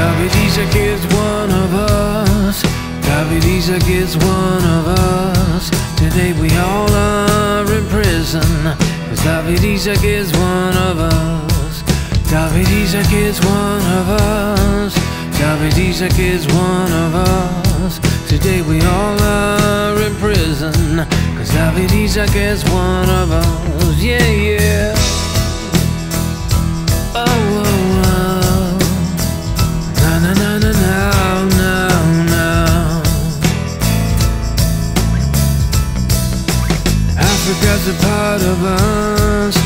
Isaak is one of us. Dawit Isaak is one of us. Today we all are in prison. Cause Dawit Isaak is one of us. Dawit Isaak is one of us. Dawit Isaak is one of us. Today we all are in prison. Cause Dawit Isaak is one of us. Yeah, yeah. Africa's a part of us.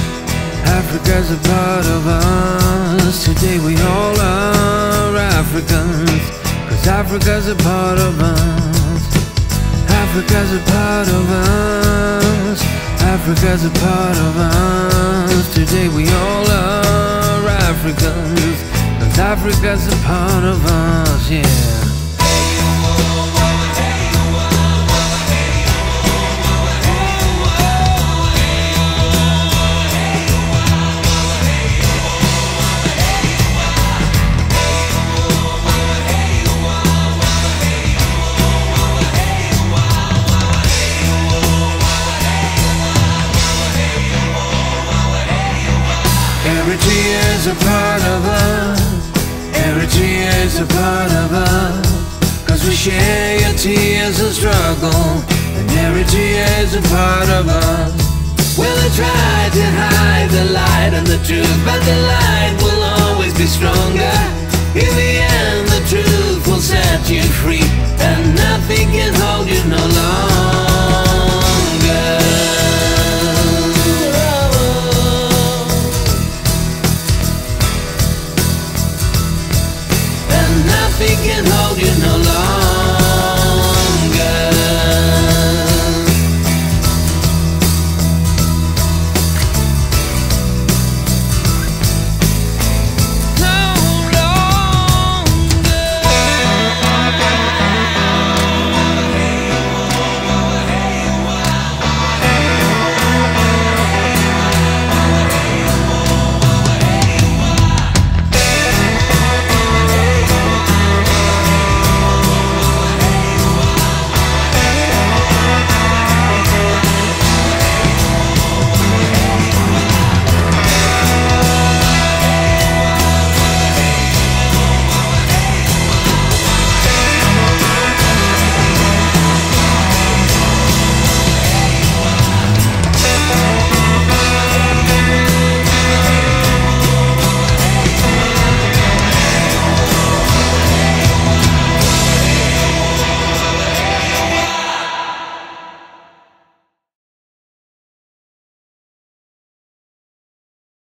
Africa's a part of us. Today we all are Africans. Cause Africa's a part of us. Africa's a part of us. Africa's a part of us. Today we all are Africans. Cause Africa's a part of us, yeah. Is a part of us. Cause we share your tears and struggle. And every tear is a part of us. Well, they try to hide the light and the truth, but the light will always be stronger. In the